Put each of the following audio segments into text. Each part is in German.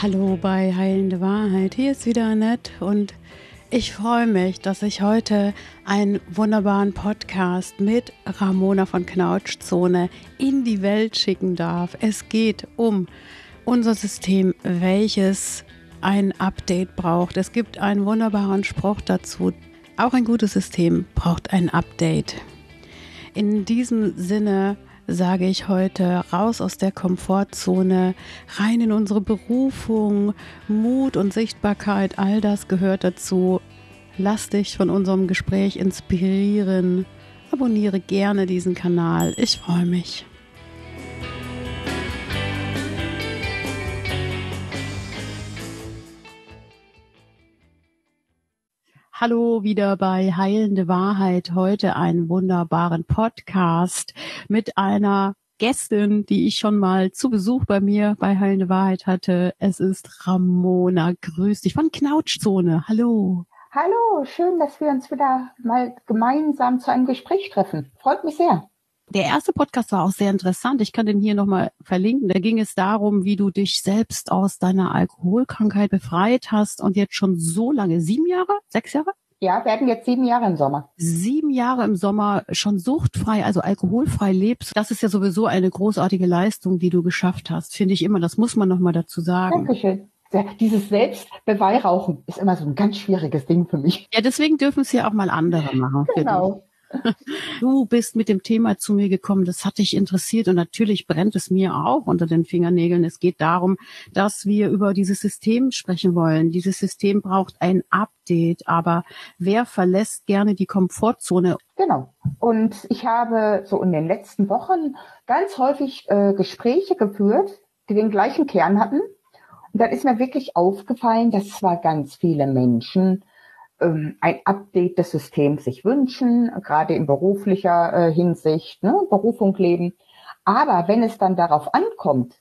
Hallo bei Heilende Wahrheit. Hier ist wieder Annette und ich freue mich, dass ich heute einen wunderbaren Podcast mit Ramona von Knautschzone in die Welt schicken darf. Es geht um unser System, welches ein Update braucht. Es gibt einen wunderbaren Spruch dazu. Auch ein gutes System braucht ein Update. In diesem Sinne sage ich heute raus aus der Komfortzone, rein in unsere Berufung, Mut und Sichtbarkeit, all das gehört dazu. Lass dich von unserem Gespräch inspirieren. Abonniere gerne diesen Kanal. Ich freue mich. Hallo wieder bei Heilende Wahrheit. Heute einen wunderbaren Podcast mit einer Gästin, die ich schon mal zu Besuch bei mir bei Heilende Wahrheit hatte. Es ist Ramona. Grüß dich von Knautschzone. Hallo. Hallo, schön, dass wir uns wieder mal gemeinsam zu einem Gespräch treffen. Freut mich sehr. Der erste Podcast war auch sehr interessant. Ich kann den hier nochmal verlinken. Da ging es darum, wie du dich selbst aus deiner Alkoholkrankheit befreit hast und jetzt schon so lange, sieben Jahre, sechs Jahre? Ja, werden jetzt sieben Jahre im Sommer. Sieben Jahre im Sommer schon suchtfrei, also alkoholfrei lebst. Das ist ja sowieso eine großartige Leistung, die du geschafft hast. Finde ich immer. Das muss man nochmal dazu sagen. Dankeschön. Dieses Selbstbeweihräuchen ist immer so ein ganz schwieriges Ding für mich. Ja, deswegen dürfen es ja auch mal andere machen. Genau. Du bist mit dem Thema zu mir gekommen, das hat dich interessiert und natürlich brennt es mir auch unter den Fingernägeln. Es geht darum, dass wir über dieses System sprechen wollen. Dieses System braucht ein Update, aber wer verlässt gerne die Komfortzone? Genau. Und ich habe so in den letzten Wochen ganz häufig äh, Gespräche geführt, die den gleichen Kern hatten. Und dann ist mir wirklich aufgefallen, dass zwar ganz viele Menschen ein Update des Systems sich wünschen, gerade in beruflicher äh, Hinsicht, ne, Berufung leben. Aber wenn es dann darauf ankommt,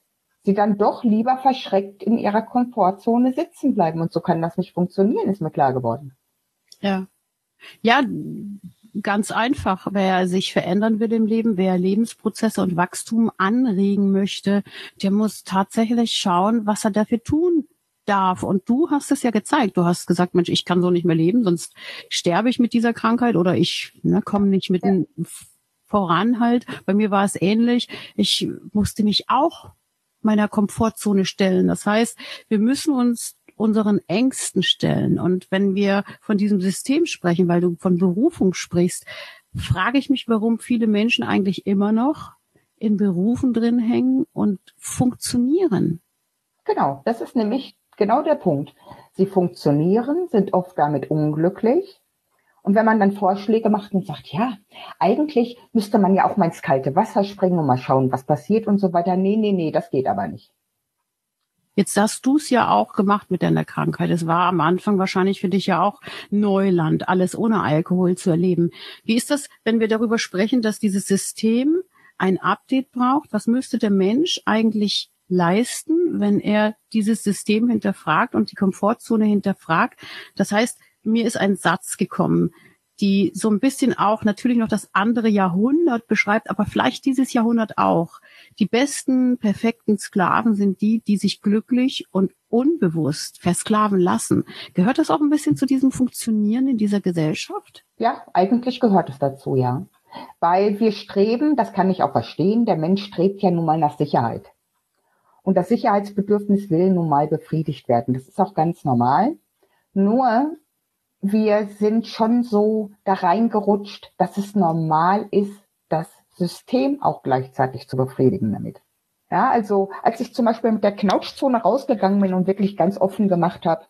sie dann doch lieber verschreckt in ihrer Komfortzone sitzen bleiben. Und so kann das nicht funktionieren, ist mir klar geworden. Ja. Ja, ganz einfach. Wer sich verändern will im Leben, wer Lebensprozesse und Wachstum anregen möchte, der muss tatsächlich schauen, was er dafür tun darf. Und du hast es ja gezeigt. Du hast gesagt, Mensch, ich kann so nicht mehr leben, sonst sterbe ich mit dieser Krankheit oder ich ne, komme nicht mit ja. voran halt. Bei mir war es ähnlich. Ich musste mich auch meiner Komfortzone stellen. Das heißt, wir müssen uns unseren Ängsten stellen. Und wenn wir von diesem System sprechen, weil du von Berufung sprichst, frage ich mich, warum viele Menschen eigentlich immer noch in Berufen drin hängen und funktionieren. Genau, das ist nämlich genau der Punkt. Sie funktionieren, sind oft damit unglücklich. Und wenn man dann Vorschläge macht und sagt, ja, eigentlich müsste man ja auch mal ins kalte Wasser springen und mal schauen, was passiert und so weiter. Nee, nee, nee, das geht aber nicht. Jetzt hast du es ja auch gemacht mit deiner Krankheit. Es war am Anfang wahrscheinlich für dich ja auch Neuland, alles ohne Alkohol zu erleben. Wie ist das, wenn wir darüber sprechen, dass dieses System ein Update braucht? Was müsste der Mensch eigentlich leisten, wenn er dieses System hinterfragt und die Komfortzone hinterfragt. Das heißt, mir ist ein Satz gekommen, die so ein bisschen auch natürlich noch das andere Jahrhundert beschreibt, aber vielleicht dieses Jahrhundert auch. Die besten, perfekten Sklaven sind die, die sich glücklich und unbewusst versklaven lassen. Gehört das auch ein bisschen zu diesem Funktionieren in dieser Gesellschaft? Ja, eigentlich gehört es dazu, ja. Weil wir streben, das kann ich auch verstehen, der Mensch strebt ja nun mal nach Sicherheit. Und das Sicherheitsbedürfnis will nun mal befriedigt werden. Das ist auch ganz normal. Nur wir sind schon so da reingerutscht, dass es normal ist, das System auch gleichzeitig zu befriedigen damit. Ja, also als ich zum Beispiel mit der Knautschzone rausgegangen bin und wirklich ganz offen gemacht habe,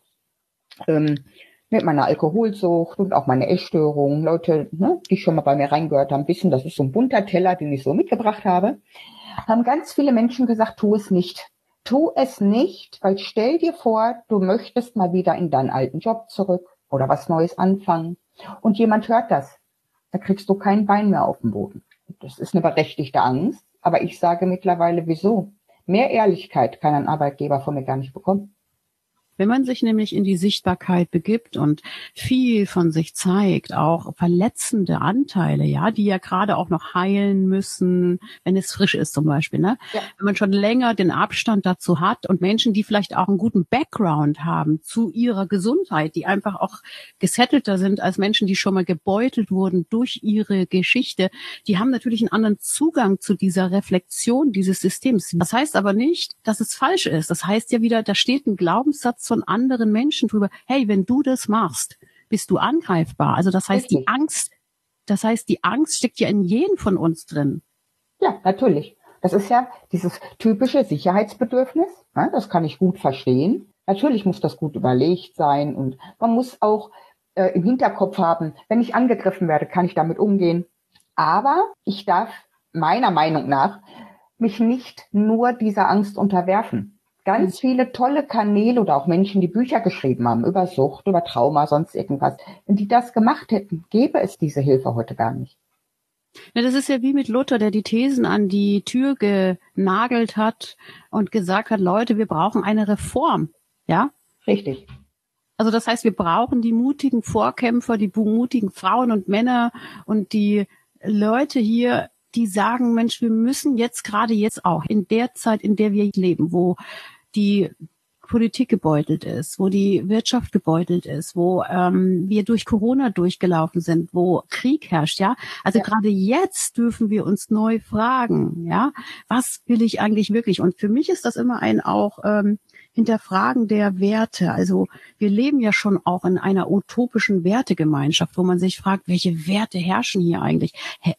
ähm, mit meiner Alkoholsucht und auch meine Essstörung, Leute, ne, die schon mal bei mir reingehört haben, wissen, das ist so ein bunter Teller, den ich so mitgebracht habe haben ganz viele Menschen gesagt, tu es nicht. Tu es nicht, weil stell dir vor, du möchtest mal wieder in deinen alten Job zurück oder was Neues anfangen und jemand hört das. Da kriegst du kein Bein mehr auf dem Boden. Das ist eine berechtigte Angst, aber ich sage mittlerweile, wieso? Mehr Ehrlichkeit kann ein Arbeitgeber von mir gar nicht bekommen. Wenn man sich nämlich in die Sichtbarkeit begibt und viel von sich zeigt, auch verletzende Anteile, ja, die ja gerade auch noch heilen müssen, wenn es frisch ist zum Beispiel, ne? Ja. Wenn man schon länger den Abstand dazu hat und Menschen, die vielleicht auch einen guten Background haben zu ihrer Gesundheit, die einfach auch gesettelter sind als Menschen, die schon mal gebeutelt wurden durch ihre Geschichte, die haben natürlich einen anderen Zugang zu dieser Reflexion dieses Systems. Das heißt aber nicht, dass es falsch ist. Das heißt ja wieder, da steht ein Glaubenssatz von anderen Menschen drüber. Hey, wenn du das machst, bist du angreifbar. Also das heißt, Richtig. die Angst, das heißt, die Angst steckt ja in jedem von uns drin. Ja, natürlich. Das ist ja dieses typische Sicherheitsbedürfnis. Ja, das kann ich gut verstehen. Natürlich muss das gut überlegt sein und man muss auch äh, im Hinterkopf haben, wenn ich angegriffen werde, kann ich damit umgehen. Aber ich darf meiner Meinung nach mich nicht nur dieser Angst unterwerfen. Ganz mhm. viele tolle Kanäle oder auch Menschen, die Bücher geschrieben haben über Sucht, über Trauma, sonst irgendwas. Wenn die das gemacht hätten, gäbe es diese Hilfe heute gar nicht. Ja, das ist ja wie mit Luther, der die Thesen an die Tür genagelt hat und gesagt hat, Leute, wir brauchen eine Reform. Ja? Richtig. Also das heißt, wir brauchen die mutigen Vorkämpfer, die mutigen Frauen und Männer und die Leute hier, die sagen, Mensch, wir müssen jetzt gerade jetzt auch in der Zeit, in der wir leben, wo die Politik gebeutelt ist, wo die Wirtschaft gebeutelt ist, wo ähm, wir durch Corona durchgelaufen sind, wo Krieg herrscht, ja. Also ja. gerade jetzt dürfen wir uns neu fragen, ja, was will ich eigentlich wirklich? Und für mich ist das immer ein auch ähm, Hinterfragen der Werte. Also wir leben ja schon auch in einer utopischen Wertegemeinschaft, wo man sich fragt, welche Werte herrschen hier eigentlich?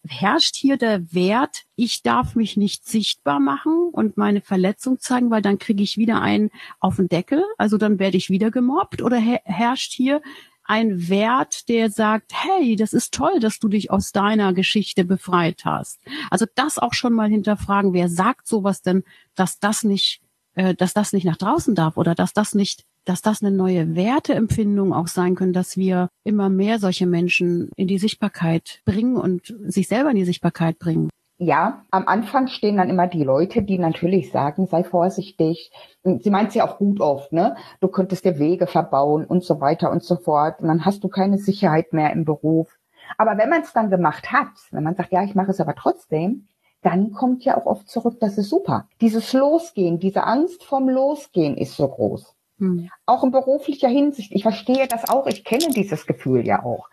Herrscht hier der Wert, ich darf mich nicht sichtbar machen und meine Verletzung zeigen, weil dann kriege ich wieder einen auf den Deckel, also dann werde ich wieder gemobbt? Oder herrscht hier ein Wert, der sagt, hey, das ist toll, dass du dich aus deiner Geschichte befreit hast. Also das auch schon mal hinterfragen, wer sagt sowas denn, dass das nicht äh, dass das nicht nach draußen darf oder dass das nicht, dass das eine neue Werteempfindung auch sein können, dass wir immer mehr solche Menschen in die Sichtbarkeit bringen und sich selber in die Sichtbarkeit bringen. Ja, am Anfang stehen dann immer die Leute, die natürlich sagen, sei vorsichtig. Sie meint ja auch gut oft, ne? Du könntest dir Wege verbauen und so weiter und so fort. Und dann hast du keine Sicherheit mehr im Beruf. Aber wenn man es dann gemacht hat, wenn man sagt, ja, ich mache es aber trotzdem, dann kommt ja auch oft zurück, das ist super. Dieses Losgehen, diese Angst vom Losgehen ist so groß. Hm. Auch in beruflicher Hinsicht. Ich verstehe das auch. Ich kenne dieses Gefühl ja auch.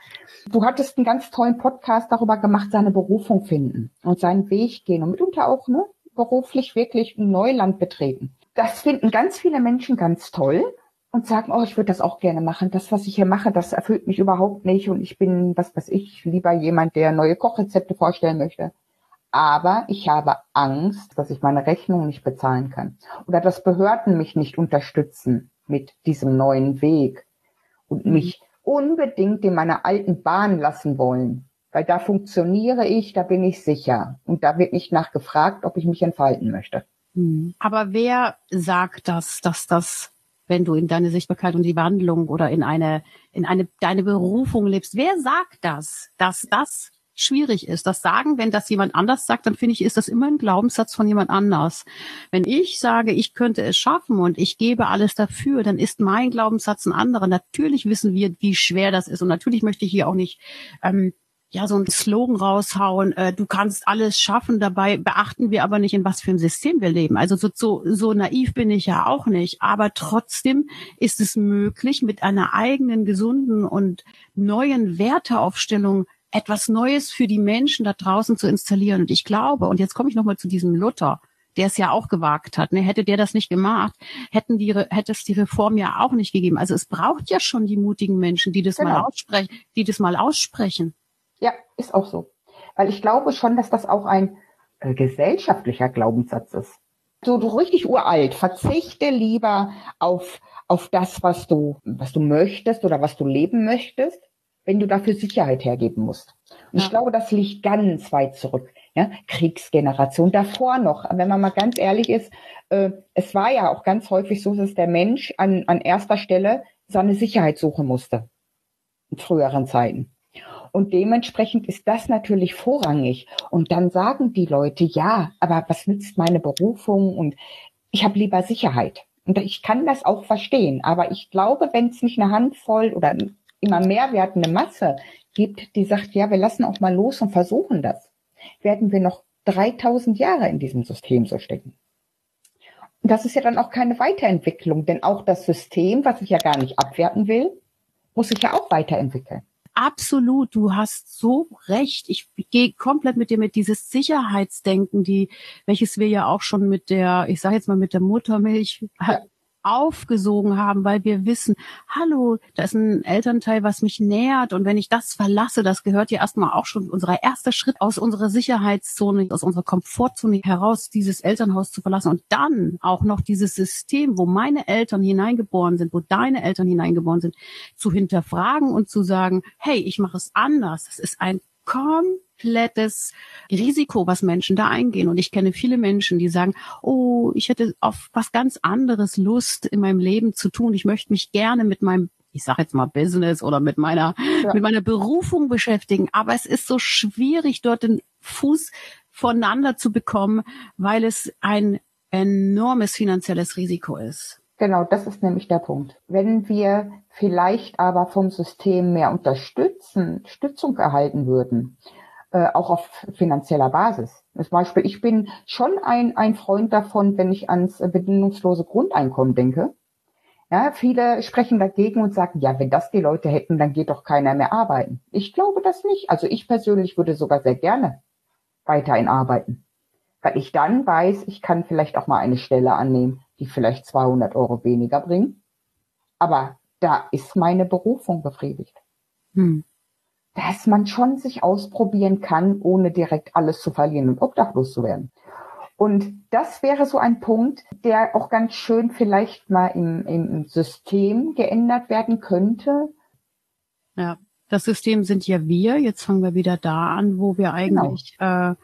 Du hattest einen ganz tollen Podcast darüber gemacht, seine Berufung finden und seinen Weg gehen und mitunter auch ne, beruflich wirklich ein Neuland betreten. Das finden ganz viele Menschen ganz toll und sagen, oh, ich würde das auch gerne machen. Das, was ich hier mache, das erfüllt mich überhaupt nicht und ich bin, was weiß ich, lieber jemand, der neue Kochrezepte vorstellen möchte aber ich habe Angst, dass ich meine Rechnung nicht bezahlen kann oder dass Behörden mich nicht unterstützen mit diesem neuen Weg und mhm. mich unbedingt in meiner alten Bahn lassen wollen, weil da funktioniere ich, da bin ich sicher und da wird nicht nachgefragt, ob ich mich entfalten möchte. Mhm. Aber wer sagt das, dass das wenn du in deine Sichtbarkeit und die Wandlung oder in eine, in eine, deine Berufung lebst. Wer sagt das, dass das schwierig ist. Das sagen, wenn das jemand anders sagt, dann finde ich, ist das immer ein Glaubenssatz von jemand anders. Wenn ich sage, ich könnte es schaffen und ich gebe alles dafür, dann ist mein Glaubenssatz ein anderer. Natürlich wissen wir, wie schwer das ist und natürlich möchte ich hier auch nicht ähm, ja so einen Slogan raushauen, äh, du kannst alles schaffen, dabei beachten wir aber nicht, in was für ein System wir leben. Also so, so, so naiv bin ich ja auch nicht, aber trotzdem ist es möglich, mit einer eigenen, gesunden und neuen Werteaufstellung etwas Neues für die Menschen da draußen zu installieren. Und ich glaube, und jetzt komme ich nochmal zu diesem Luther, der es ja auch gewagt hat. Ne? Hätte der das nicht gemacht, hätten die, hätte es die Reform ja auch nicht gegeben. Also es braucht ja schon die mutigen Menschen, die das genau. mal aussprechen, die das mal aussprechen. Ja, ist auch so. Weil ich glaube schon, dass das auch ein äh, gesellschaftlicher Glaubenssatz ist. So, du richtig uralt, verzichte lieber auf, auf das, was du, was du möchtest oder was du leben möchtest, wenn du dafür Sicherheit hergeben musst. Und ja. ich glaube, das liegt ganz weit zurück. Ja, Kriegsgeneration davor noch. Wenn man mal ganz ehrlich ist, äh, es war ja auch ganz häufig so, dass der Mensch an, an erster Stelle seine Sicherheit suchen musste. In früheren Zeiten. Und dementsprechend ist das natürlich vorrangig. Und dann sagen die Leute, ja, aber was nützt meine Berufung? Und ich habe lieber Sicherheit. Und ich kann das auch verstehen. Aber ich glaube, wenn es nicht eine Handvoll oder immer mehr werdende Masse gibt, die sagt, ja, wir lassen auch mal los und versuchen das, werden wir noch 3000 Jahre in diesem System so stecken. Und das ist ja dann auch keine Weiterentwicklung, denn auch das System, was ich ja gar nicht abwerten will, muss sich ja auch weiterentwickeln. Absolut, du hast so recht. Ich gehe komplett mit dir mit dieses Sicherheitsdenken, die, welches wir ja auch schon mit der, ich sage jetzt mal mit der Muttermilch ja aufgesogen haben, weil wir wissen, hallo, da ist ein Elternteil, was mich nährt und wenn ich das verlasse, das gehört ja erstmal auch schon unser erster Schritt aus unserer Sicherheitszone, aus unserer Komfortzone heraus, dieses Elternhaus zu verlassen und dann auch noch dieses System, wo meine Eltern hineingeboren sind, wo deine Eltern hineingeboren sind, zu hinterfragen und zu sagen, hey, ich mache es anders. Das ist ein komplettes Risiko, was Menschen da eingehen. Und ich kenne viele Menschen, die sagen, oh, ich hätte auf was ganz anderes Lust in meinem Leben zu tun. Ich möchte mich gerne mit meinem ich sage jetzt mal Business oder mit meiner ja. mit meiner Berufung beschäftigen, aber es ist so schwierig dort den Fuß voneinander zu bekommen, weil es ein enormes finanzielles Risiko ist. Genau, das ist nämlich der Punkt. Wenn wir vielleicht aber vom System mehr unterstützen, Stützung erhalten würden, äh, auch auf finanzieller Basis. Zum Beispiel, ich bin schon ein, ein Freund davon, wenn ich ans bedingungslose Grundeinkommen denke. Ja, viele sprechen dagegen und sagen, ja, wenn das die Leute hätten, dann geht doch keiner mehr arbeiten. Ich glaube das nicht. Also ich persönlich würde sogar sehr gerne weiterhin arbeiten, weil ich dann weiß, ich kann vielleicht auch mal eine Stelle annehmen, die vielleicht 200 Euro weniger bringen. Aber da ist meine Berufung befriedigt. Hm. Dass man schon sich ausprobieren kann, ohne direkt alles zu verlieren und obdachlos zu werden. Und das wäre so ein Punkt, der auch ganz schön vielleicht mal im, im System geändert werden könnte. Ja, das System sind ja wir. Jetzt fangen wir wieder da an, wo wir genau. eigentlich genau. äh,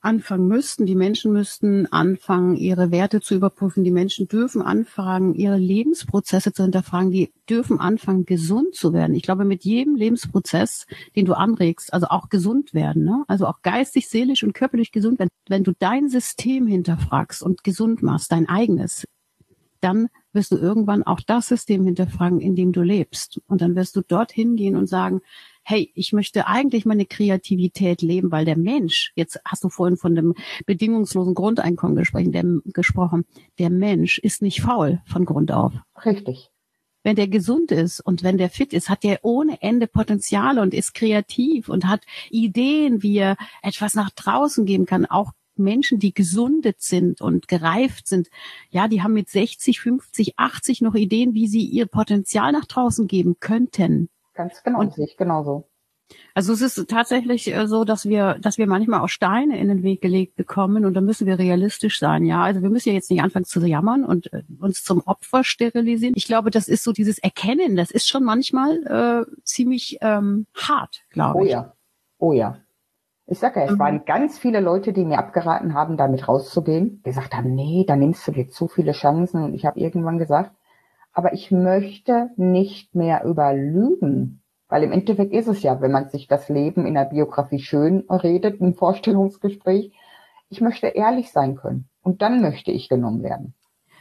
anfangen müssten. Die Menschen müssten anfangen, ihre Werte zu überprüfen. Die Menschen dürfen anfangen, ihre Lebensprozesse zu hinterfragen. Die dürfen anfangen, gesund zu werden. Ich glaube, mit jedem Lebensprozess, den du anregst, also auch gesund werden, ne? also auch geistig, seelisch und körperlich gesund werden, wenn du dein System hinterfragst und gesund machst, dein eigenes, dann wirst du irgendwann auch das System hinterfragen, in dem du lebst. Und dann wirst du dorthin gehen und sagen, hey, ich möchte eigentlich meine Kreativität leben, weil der Mensch, jetzt hast du vorhin von dem bedingungslosen Grundeinkommen gesprochen, der, gesprochen, der Mensch ist nicht faul von Grund auf. Richtig. Wenn der gesund ist und wenn der fit ist, hat der ohne Ende Potenziale und ist kreativ und hat Ideen, wie er etwas nach draußen geben kann, auch Menschen, die gesundet sind und gereift sind, ja, die haben mit 60, 50, 80 noch Ideen, wie sie ihr Potenzial nach draußen geben könnten. Ganz genau, und, sehe ich genauso. Also es ist tatsächlich äh, so, dass wir, dass wir manchmal auch Steine in den Weg gelegt bekommen und da müssen wir realistisch sein, ja. Also wir müssen ja jetzt nicht anfangen zu jammern und äh, uns zum Opfer sterilisieren. Ich glaube, das ist so dieses Erkennen, das ist schon manchmal äh, ziemlich ähm, hart, glaube ich. Oh ja, oh ja. Ich sage ja, es mhm. waren ganz viele Leute, die mir abgeraten haben, damit rauszugehen, gesagt haben, nee, da nimmst du dir zu viele Chancen. Und ich habe irgendwann gesagt, aber ich möchte nicht mehr überlügen. Weil im Endeffekt ist es ja, wenn man sich das Leben in der Biografie schön redet, im Vorstellungsgespräch, ich möchte ehrlich sein können. Und dann möchte ich genommen werden.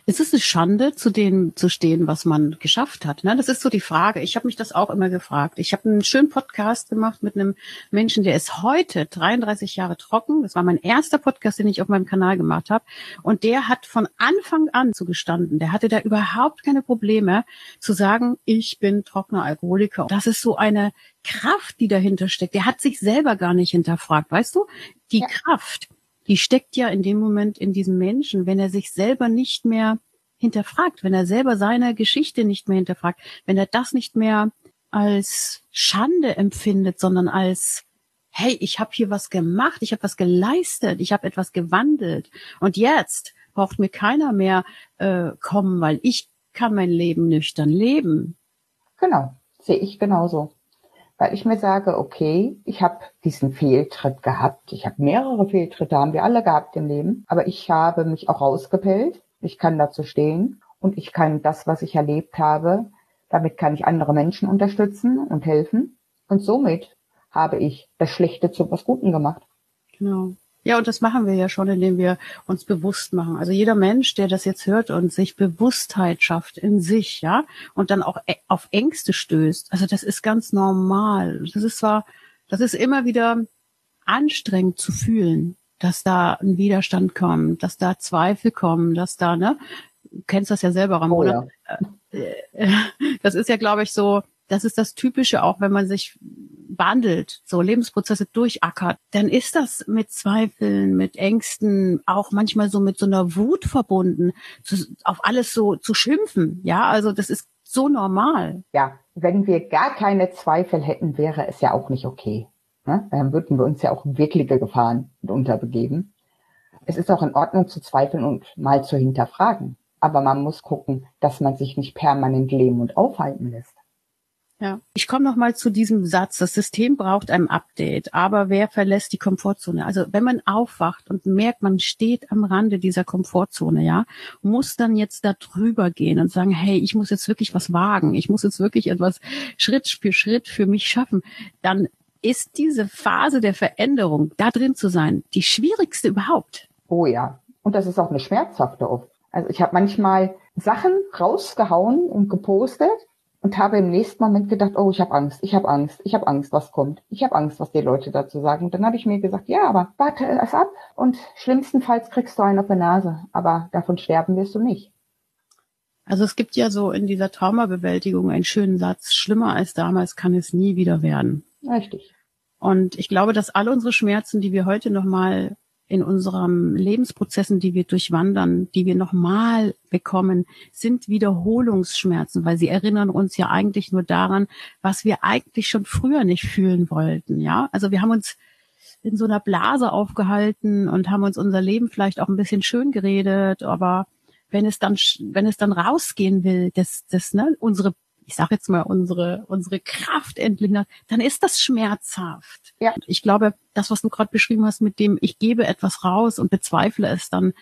Ist es eine Schande, zu dem zu stehen, was man geschafft hat? Ne? Das ist so die Frage. Ich habe mich das auch immer gefragt. Ich habe einen schönen Podcast gemacht mit einem Menschen, der ist heute 33 Jahre trocken. Das war mein erster Podcast, den ich auf meinem Kanal gemacht habe. Und der hat von Anfang an zugestanden. Der hatte da überhaupt keine Probleme zu sagen, ich bin trockener Alkoholiker. Das ist so eine Kraft, die dahinter steckt. Der hat sich selber gar nicht hinterfragt. Weißt du? Die ja. Kraft die steckt ja in dem Moment in diesem Menschen, wenn er sich selber nicht mehr hinterfragt, wenn er selber seine Geschichte nicht mehr hinterfragt, wenn er das nicht mehr als Schande empfindet, sondern als hey, ich habe hier was gemacht, ich habe was geleistet, ich habe etwas gewandelt und jetzt braucht mir keiner mehr äh, kommen, weil ich kann mein Leben nüchtern leben. Genau, sehe ich genauso weil ich mir sage, okay, ich habe diesen Fehltritt gehabt. Ich habe mehrere Fehltritte, haben wir alle gehabt im Leben. Aber ich habe mich auch rausgepellt. Ich kann dazu stehen und ich kann das, was ich erlebt habe, damit kann ich andere Menschen unterstützen und helfen. Und somit habe ich das Schlechte zu was Guten gemacht. Genau. Ja, und das machen wir ja schon, indem wir uns bewusst machen. Also jeder Mensch, der das jetzt hört und sich Bewusstheit schafft in sich, ja, und dann auch auf Ängste stößt. Also das ist ganz normal. Das ist zwar, das ist immer wieder anstrengend zu fühlen, dass da ein Widerstand kommt, dass da Zweifel kommen, dass da, ne, du kennst das ja selber, Ramona. Oh ja. Äh, äh, das ist ja, glaube ich, so, das ist das Typische auch, wenn man sich wandelt, so Lebensprozesse durchackert, dann ist das mit Zweifeln, mit Ängsten, auch manchmal so mit so einer Wut verbunden, zu, auf alles so zu schimpfen. Ja, also das ist so normal. Ja, wenn wir gar keine Zweifel hätten, wäre es ja auch nicht okay. Ne? Dann würden wir uns ja auch wirkliche Gefahren unterbegeben. Es ist auch in Ordnung zu zweifeln und mal zu hinterfragen. Aber man muss gucken, dass man sich nicht permanent lähmen und aufhalten lässt. Ja, ich komme noch mal zu diesem Satz. Das System braucht ein Update, aber wer verlässt die Komfortzone? Also wenn man aufwacht und merkt, man steht am Rande dieser Komfortzone, ja, muss dann jetzt da drüber gehen und sagen, hey, ich muss jetzt wirklich was wagen, ich muss jetzt wirklich etwas Schritt für Schritt für mich schaffen, dann ist diese Phase der Veränderung, da drin zu sein, die schwierigste überhaupt. Oh ja, und das ist auch eine schmerzhafte oft. Also ich habe manchmal Sachen rausgehauen und gepostet und habe im nächsten Moment gedacht, oh, ich habe Angst, ich habe Angst, ich habe Angst, was kommt. Ich habe Angst, was die Leute dazu sagen. Und dann habe ich mir gesagt, ja, aber warte es ab und schlimmstenfalls kriegst du einen auf der Nase, aber davon sterben wirst du nicht. Also es gibt ja so in dieser Traumabewältigung einen schönen Satz, schlimmer als damals kann es nie wieder werden. Richtig. Und ich glaube, dass alle unsere Schmerzen, die wir heute nochmal in unseren Lebensprozessen, die wir durchwandern, die wir nochmal bekommen, sind Wiederholungsschmerzen, weil sie erinnern uns ja eigentlich nur daran, was wir eigentlich schon früher nicht fühlen wollten. Ja, also wir haben uns in so einer Blase aufgehalten und haben uns unser Leben vielleicht auch ein bisschen schön geredet, aber wenn es dann, wenn es dann rausgehen will, das, das, ne, unsere ich sage jetzt mal, unsere, unsere Kraft endlich nach, dann ist das schmerzhaft. Ja. Ich glaube, das, was du gerade beschrieben hast, mit dem ich gebe etwas raus und bezweifle es dann,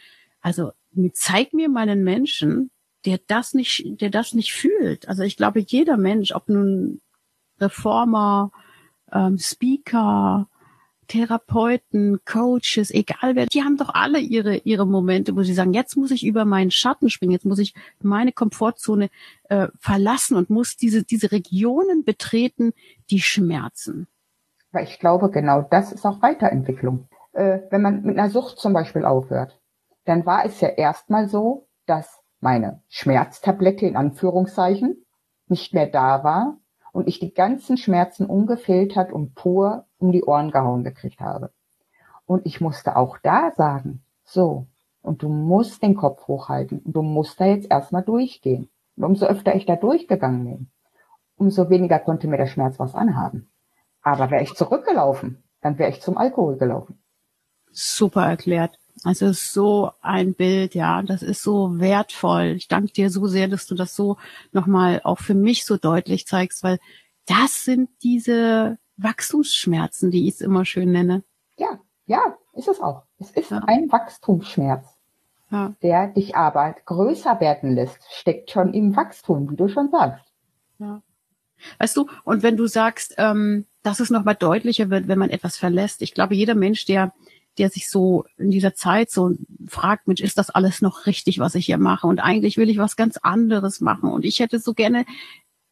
also zeig mir meinen Menschen, der das nicht, der das nicht fühlt. Also ich glaube, jeder Mensch, ob nun Reformer, ähm, Speaker, Therapeuten, Coaches, egal wer, die haben doch alle ihre, ihre Momente, wo sie sagen, jetzt muss ich über meinen Schatten springen, jetzt muss ich meine Komfortzone äh, verlassen und muss diese, diese Regionen betreten, die schmerzen. Weil ich glaube, genau das ist auch Weiterentwicklung. Äh, wenn man mit einer Sucht zum Beispiel aufhört, dann war es ja erstmal so, dass meine Schmerztablette in Anführungszeichen nicht mehr da war und ich die ganzen Schmerzen ungefiltert und pur um die Ohren gehauen gekriegt habe. Und ich musste auch da sagen, so, und du musst den Kopf hochhalten und du musst da jetzt erstmal durchgehen. Und umso öfter ich da durchgegangen bin, umso weniger konnte mir der Schmerz was anhaben. Aber wäre ich zurückgelaufen, dann wäre ich zum Alkohol gelaufen. Super erklärt. Also so ein Bild, ja, das ist so wertvoll. Ich danke dir so sehr, dass du das so nochmal auch für mich so deutlich zeigst, weil das sind diese Wachstumsschmerzen, die ich es immer schön nenne. Ja, ja, ist es auch. Es ist ja. ein Wachstumsschmerz, ja. der dich aber größer werden lässt, steckt schon im Wachstum, wie du schon sagst. Ja. Weißt du, und wenn du sagst, ähm, dass es nochmal deutlicher wird, wenn man etwas verlässt, ich glaube, jeder Mensch, der der sich so in dieser Zeit so fragt, Mensch, ist das alles noch richtig, was ich hier mache? Und eigentlich will ich was ganz anderes machen. Und ich hätte so gerne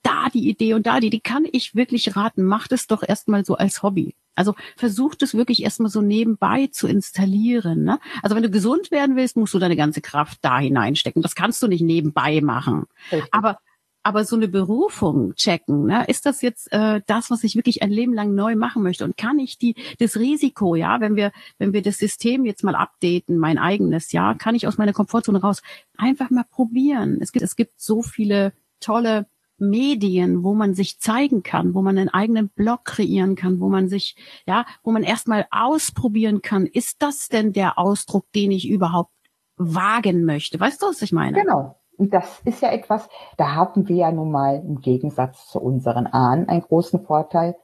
da die Idee und da die, die kann ich wirklich raten. Macht es doch erstmal so als Hobby. Also versucht es wirklich erstmal so nebenbei zu installieren. Ne? Also wenn du gesund werden willst, musst du deine ganze Kraft da hineinstecken. Das kannst du nicht nebenbei machen. Richtig. Aber aber so eine Berufung checken, ne? ist das jetzt äh, das, was ich wirklich ein Leben lang neu machen möchte? Und kann ich die das Risiko, ja, wenn wir wenn wir das System jetzt mal updaten, mein eigenes, ja, kann ich aus meiner Komfortzone raus einfach mal probieren. Es gibt es gibt so viele tolle Medien, wo man sich zeigen kann, wo man einen eigenen Blog kreieren kann, wo man sich, ja, wo man erstmal ausprobieren kann, ist das denn der Ausdruck, den ich überhaupt wagen möchte? Weißt du, was ich meine? Genau. Und das ist ja etwas, da haben wir ja nun mal im Gegensatz zu unseren Ahnen einen großen Vorteil.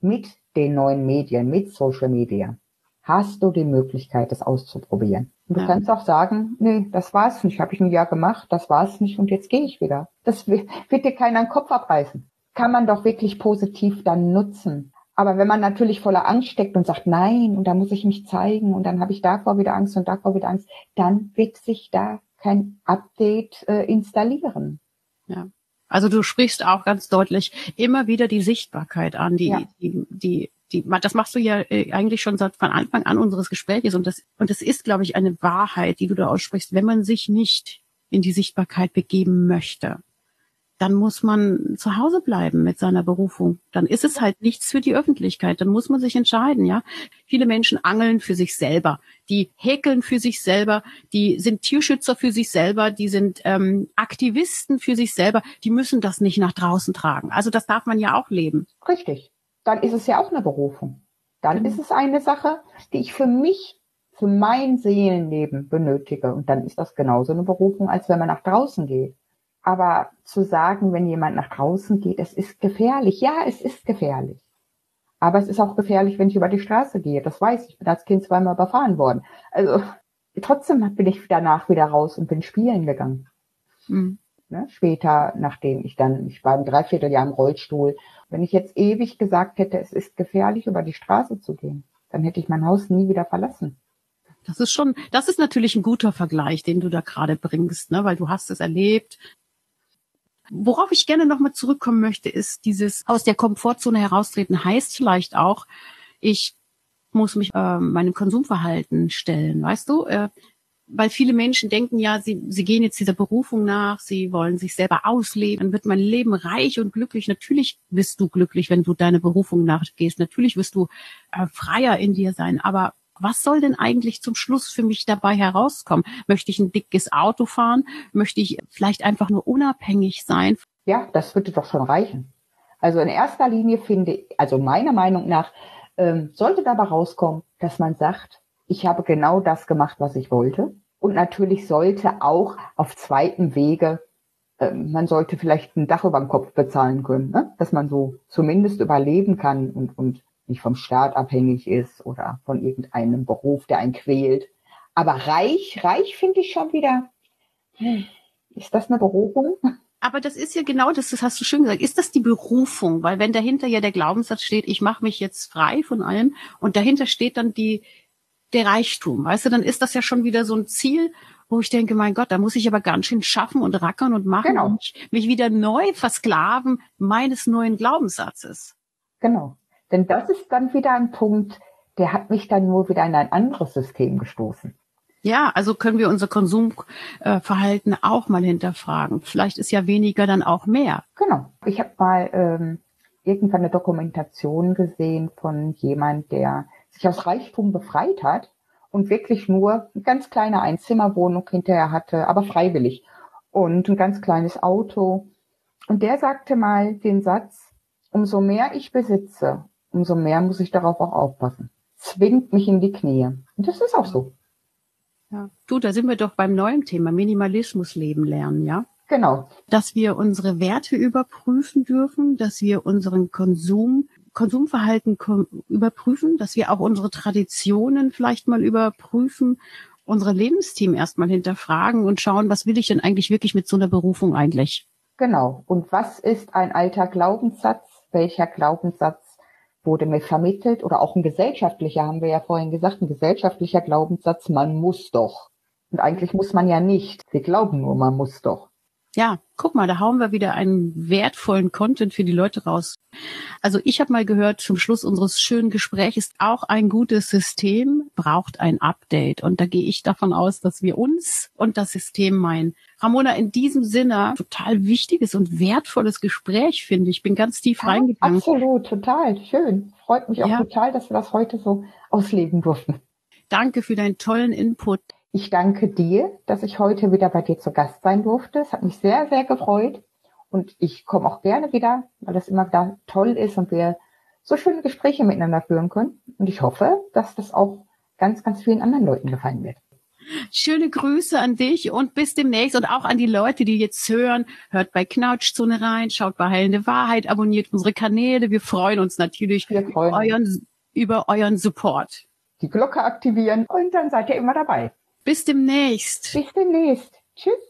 Mit den neuen Medien, mit Social Media, hast du die Möglichkeit, das auszuprobieren. Und du ja. kannst auch sagen, nee, das war's nicht, habe ich ein Jahr gemacht, das war's nicht und jetzt gehe ich wieder. Das wird dir keiner den Kopf abreißen. Kann man doch wirklich positiv dann nutzen. Aber wenn man natürlich voller Angst steckt und sagt, nein, und da muss ich mich zeigen und dann habe ich davor wieder Angst und davor wieder Angst, dann wird sich da kein Update äh, installieren. Ja. Also du sprichst auch ganz deutlich immer wieder die Sichtbarkeit an, die, ja. die, die, die, das machst du ja äh, eigentlich schon seit von Anfang an unseres Gesprächs und das, und das ist, glaube ich, eine Wahrheit, die du da aussprichst, wenn man sich nicht in die Sichtbarkeit begeben möchte, dann muss man zu Hause bleiben mit seiner Berufung. Dann ist es halt nichts für die Öffentlichkeit. Dann muss man sich entscheiden, ja. Viele Menschen angeln für sich selber. Die häkeln für sich selber. Die sind Tierschützer für sich selber. Die sind ähm, Aktivisten für sich selber. Die müssen das nicht nach draußen tragen. Also das darf man ja auch leben. Richtig. Dann ist es ja auch eine Berufung. Dann mhm. ist es eine Sache, die ich für mich, für mein Seelenleben benötige. Und dann ist das genauso eine Berufung, als wenn man nach draußen geht. Aber zu sagen, wenn jemand nach draußen geht, es ist gefährlich. Ja, es ist gefährlich. Aber es ist auch gefährlich, wenn ich über die Straße gehe. Das weiß ich. Ich bin als Kind zweimal überfahren worden. Also trotzdem bin ich danach wieder raus und bin spielen gegangen. Mhm. Ne? Später, nachdem ich dann, ich war ein Dreivierteljahr im Rollstuhl. Wenn ich jetzt ewig gesagt hätte, es ist gefährlich, über die Straße zu gehen, dann hätte ich mein Haus nie wieder verlassen. Das ist schon, das ist natürlich ein guter Vergleich, den du da gerade bringst, ne? weil du hast es erlebt, Worauf ich gerne nochmal zurückkommen möchte, ist dieses aus der Komfortzone heraustreten heißt vielleicht auch, ich muss mich äh, meinem Konsumverhalten stellen, weißt du? Äh, weil viele Menschen denken ja, sie, sie gehen jetzt dieser Berufung nach, sie wollen sich selber ausleben, dann wird mein Leben reich und glücklich. Natürlich bist du glücklich, wenn du deine Berufung nachgehst. Natürlich wirst du äh, freier in dir sein. Aber was soll denn eigentlich zum Schluss für mich dabei herauskommen? Möchte ich ein dickes Auto fahren? Möchte ich vielleicht einfach nur unabhängig sein? Ja, das würde doch schon reichen. Also in erster Linie finde ich, also meiner Meinung nach, ähm, sollte dabei rauskommen, dass man sagt, ich habe genau das gemacht, was ich wollte. Und natürlich sollte auch auf zweitem Wege, äh, man sollte vielleicht ein Dach über dem Kopf bezahlen können, ne? dass man so zumindest überleben kann und, und nicht vom Staat abhängig ist oder von irgendeinem Beruf, der einen quält. Aber reich, reich finde ich schon wieder, hm, ist das eine Berufung? Aber das ist ja genau das, das hast du schön gesagt. Ist das die Berufung? Weil wenn dahinter ja der Glaubenssatz steht, ich mache mich jetzt frei von allem und dahinter steht dann die, der Reichtum, weißt du, dann ist das ja schon wieder so ein Ziel, wo ich denke, mein Gott, da muss ich aber ganz schön schaffen und rackern und machen genau. und mich wieder neu versklaven meines neuen Glaubenssatzes. Genau. Denn das ist dann wieder ein Punkt, der hat mich dann nur wieder in ein anderes System gestoßen. Ja, also können wir unser Konsumverhalten auch mal hinterfragen. Vielleicht ist ja weniger dann auch mehr. Genau. Ich habe mal ähm, irgendwann eine Dokumentation gesehen von jemand, der sich aus Reichtum befreit hat und wirklich nur eine ganz kleine Einzimmerwohnung hinterher hatte, aber freiwillig und ein ganz kleines Auto. Und der sagte mal den Satz, umso mehr ich besitze, umso mehr muss ich darauf auch aufpassen. Zwingt mich in die Knie. Und das ist auch so. Ja. Du, da sind wir doch beim neuen Thema Minimalismus leben lernen, ja? Genau. Dass wir unsere Werte überprüfen dürfen, dass wir unseren Konsum, Konsumverhalten überprüfen, dass wir auch unsere Traditionen vielleicht mal überprüfen, unsere Lebensteam erstmal hinterfragen und schauen, was will ich denn eigentlich wirklich mit so einer Berufung eigentlich? Genau. Und was ist ein alter Glaubenssatz? Welcher Glaubenssatz wurde mir vermittelt oder auch ein gesellschaftlicher, haben wir ja vorhin gesagt, ein gesellschaftlicher Glaubenssatz, man muss doch. Und eigentlich muss man ja nicht. Wir glauben nur, man muss doch. Ja, guck mal, da hauen wir wieder einen wertvollen Content für die Leute raus. Also ich habe mal gehört, zum Schluss unseres schönen Gesprächs auch ein gutes System braucht ein Update. Und da gehe ich davon aus, dass wir uns und das System meinen. Ramona, in diesem Sinne total wichtiges und wertvolles Gespräch, finde ich. Ich bin ganz tief ja, reingegangen. Absolut, total schön. Freut mich auch ja. total, dass wir das heute so ausleben durften. Danke für deinen tollen Input. Ich danke dir, dass ich heute wieder bei dir zu Gast sein durfte. Es hat mich sehr, sehr gefreut. Und ich komme auch gerne wieder, weil das immer wieder toll ist und wir so schöne Gespräche miteinander führen können. Und ich hoffe, dass das auch ganz, ganz vielen anderen Leuten gefallen wird. Schöne Grüße an dich und bis demnächst und auch an die Leute, die jetzt hören. Hört bei Knautschzone rein, schaut bei Heilende Wahrheit, abonniert unsere Kanäle. Wir freuen uns natürlich freuen über, euren, über euren Support. Die Glocke aktivieren und dann seid ihr immer dabei. Bis demnächst. Bis demnächst. Tschüss.